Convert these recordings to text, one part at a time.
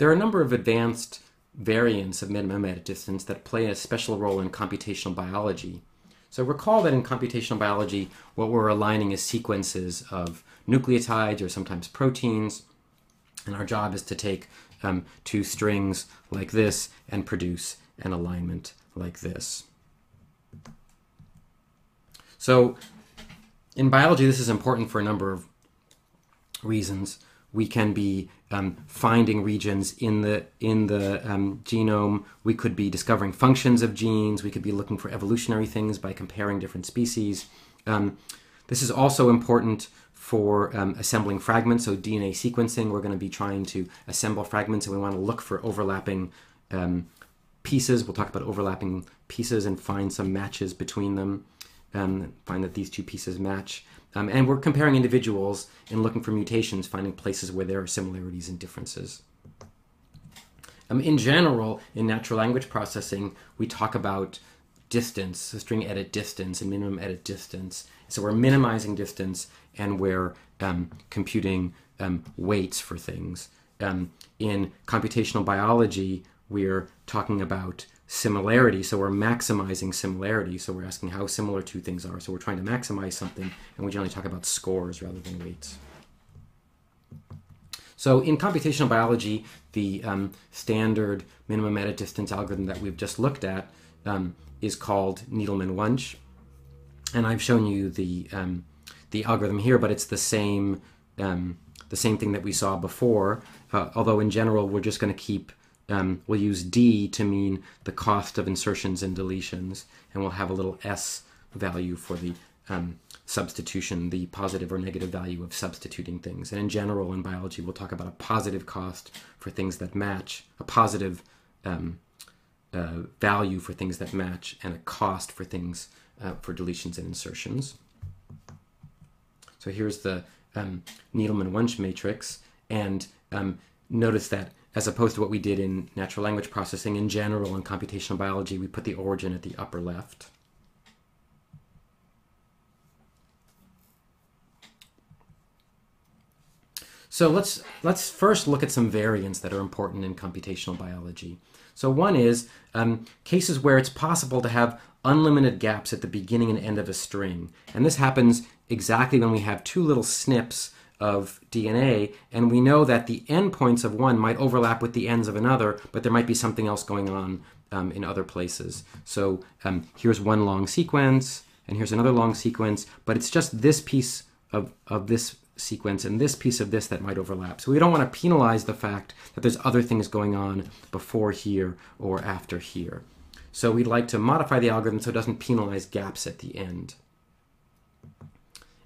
there are a number of advanced variants of minimum edit distance that play a special role in computational biology. So recall that in computational biology, what we're aligning is sequences of nucleotides or sometimes proteins, and our job is to take um, two strings like this and produce an alignment like this. So in biology, this is important for a number of reasons. We can be um, finding regions in the in the um, genome. We could be discovering functions of genes. We could be looking for evolutionary things by comparing different species. Um, this is also important for um, assembling fragments. So DNA sequencing, we're going to be trying to assemble fragments, and we want to look for overlapping um, pieces. We'll talk about overlapping pieces and find some matches between them. Um, find that these two pieces match. Um, and we're comparing individuals and looking for mutations, finding places where there are similarities and differences. Um, in general, in natural language processing, we talk about distance, string edit distance and minimum edit distance. So we're minimizing distance and we're um, computing um, weights for things. Um, in computational biology, we're talking about similarity. So we're maximizing similarity. So we're asking how similar two things are. So we're trying to maximize something, and we generally talk about scores rather than weights. So in computational biology, the um, standard minimum edit distance algorithm that we've just looked at um, is called Needleman-Wunsch, and I've shown you the um, the algorithm here, but it's the same um, the same thing that we saw before. Uh, although in general, we're just going to keep um, we'll use D to mean the cost of insertions and deletions, and we'll have a little S value for the um, substitution, the positive or negative value of substituting things. And in general, in biology, we'll talk about a positive cost for things that match, a positive um, uh, value for things that match, and a cost for things uh, for deletions and insertions. So here's the um, Needleman-Wunsch matrix, and um, notice that as opposed to what we did in natural language processing in general in computational biology, we put the origin at the upper left. So let's let's first look at some variants that are important in computational biology. So one is um, cases where it's possible to have unlimited gaps at the beginning and end of a string, and this happens exactly when we have two little snips of DNA, and we know that the endpoints of one might overlap with the ends of another, but there might be something else going on um, in other places. So um, here's one long sequence, and here's another long sequence, but it's just this piece of, of this sequence and this piece of this that might overlap. So we don't want to penalize the fact that there's other things going on before here or after here. So we'd like to modify the algorithm so it doesn't penalize gaps at the end.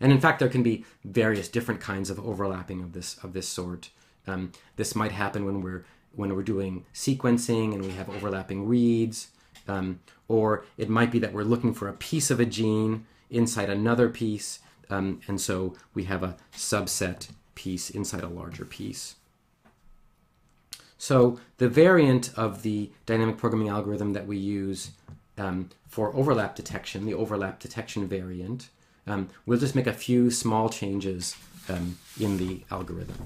And in fact, there can be various different kinds of overlapping of this of this sort. Um, this might happen when we're when we're doing sequencing and we have overlapping reads, um, or it might be that we're looking for a piece of a gene inside another piece, um, and so we have a subset piece inside a larger piece. So the variant of the dynamic programming algorithm that we use um, for overlap detection, the overlap detection variant, um, we'll just make a few small changes um, in the algorithm.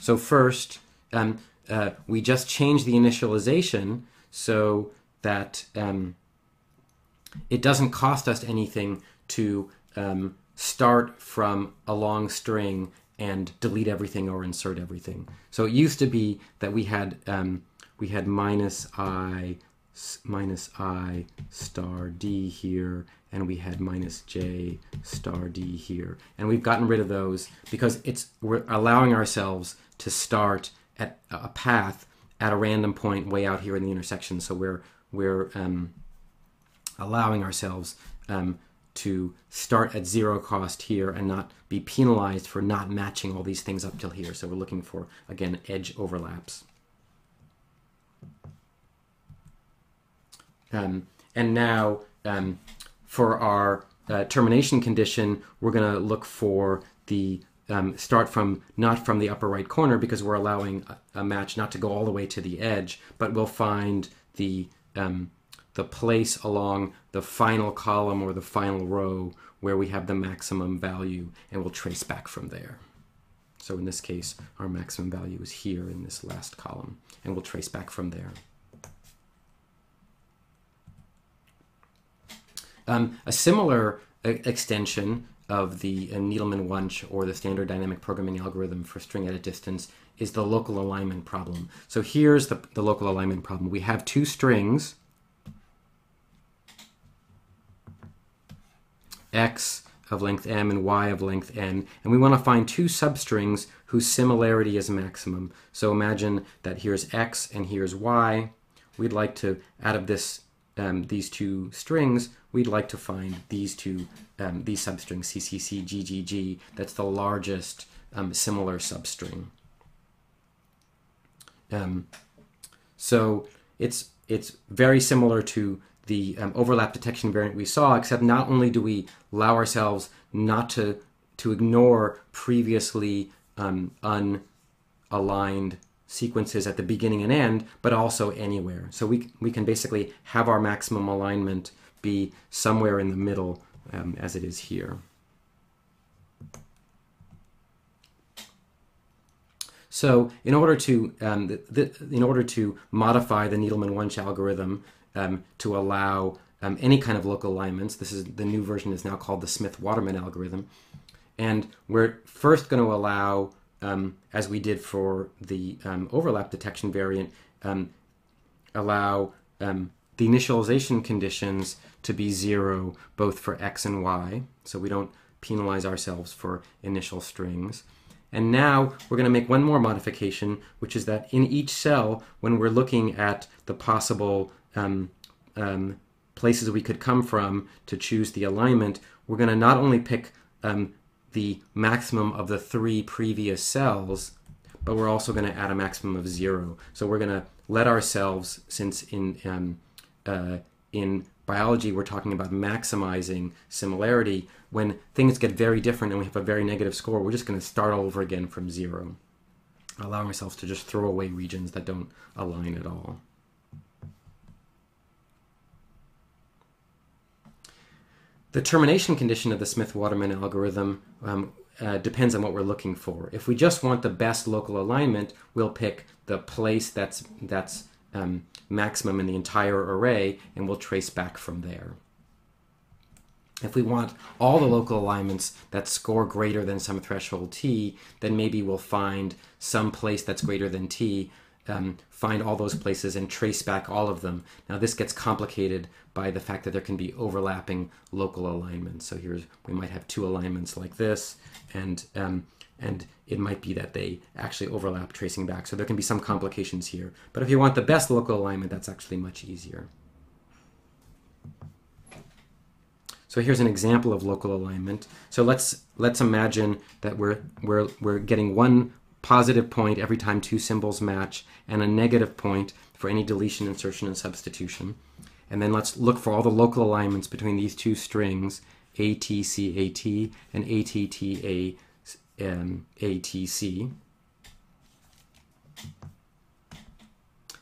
So first, um, uh, we just change the initialization so that um, it doesn't cost us anything to um, start from a long string and delete everything or insert everything. So it used to be that we had um, we had minus i minus i star d here and we had minus j star d here. And we've gotten rid of those because it's we're allowing ourselves to start at a path at a random point way out here in the intersection. So we're we're um, allowing ourselves um, to start at zero cost here and not be penalized for not matching all these things up till here. So we're looking for, again, edge overlaps. Um, and now um, for our uh, termination condition, we're going to look for the um, start from not from the upper right corner because we're allowing a, a, match not to go all the way to the edge, but we'll find the um, the place along the final column or the final row where we have the maximum value, and we'll trace back from there. So in this case, our maximum value is here in this last column, and we'll trace back from there. Um, a similar uh, extension of the uh, Needleman-Wunsch or the standard dynamic programming algorithm for string edit distance is the local alignment problem. So here's the, the local alignment problem. We have two strings, x of length m and y of length n, and we want to find two substrings whose similarity is maximum. So imagine that here's x and here's y. We'd like to, out of this um, these two strings, we'd like to find these two, um, these substrings, CCC, GGG, that's the largest um, similar substring. Um, so it's, it's very similar to the um, overlap detection variant we saw, except not only do we allow ourselves not to, to ignore previously um, unaligned sequences at the beginning and end, but also anywhere. So we, we can basically have our maximum alignment be somewhere in the middle um, as it is here. So in order to um, the, the, in order to modify the Needleman-Wunsch algorithm um, to allow um, any kind of local alignments, this is the new version is now called the Smith-Waterman algorithm, and we're first going to allow um, as we did for the um, overlap detection variant, um, allow um, the initialization conditions to be zero both for x and y, so we don't penalize ourselves for initial strings. And now we're going to make one more modification, which is that in each cell, when we're looking at the possible um, um, places we could come from to choose the alignment, we're going to not only pick um, the maximum of the three previous cells, but we're also going to add a maximum of zero. So we're going to let ourselves, since in um, uh, in biology we're talking about maximizing similarity, when things get very different and we have a very negative score, we're just going to start all over again from zero, allowing ourselves to just throw away regions that don't align at all. The termination condition of the Smith-Waterman algorithm um, uh, depends on what we're looking for. If we just want the best local alignment, we'll pick the place that's that's um, maximum in the entire array, and we'll trace back from there. If we want all the local alignments that score greater than some threshold t, then maybe we'll find some place that's greater than t, um, find all those places and trace back all of them. Now this gets complicated by the fact that there can be overlapping local alignments. So here's we might have two alignments like this, and um, and it might be that they actually overlap tracing back. So there can be some complications here. But if you want the best local alignment, that's actually much easier. So here's an example of local alignment. So let's let's imagine that we're we're we're getting one positive point every time two symbols match, and a negative point for any deletion, insertion, and substitution. And then let's look for all the local alignments between these two strings, ATCAT and ATTA um,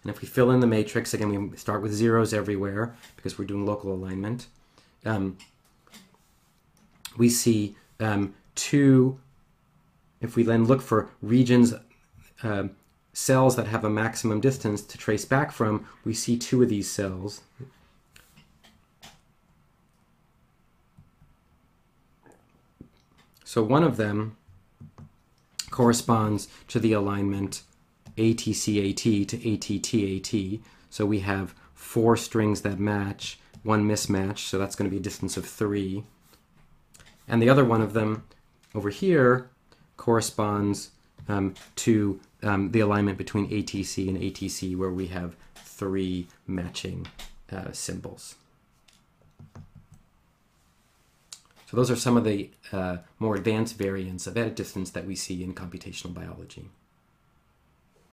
And if we fill in the matrix, again, we start with zeros everywhere because we're doing local alignment. Um, we see um, two if we then look for regions, uh, cells that have a maximum distance to trace back from, we see two of these cells. So one of them corresponds to the alignment ATCAT to ATTAT. So we have four strings that match, one mismatch, so that's going to be a distance of three. And the other one of them over here corresponds um, to um, the alignment between ATC and ATC where we have three matching uh, symbols. So those are some of the uh, more advanced variants of edit distance that we see in computational biology.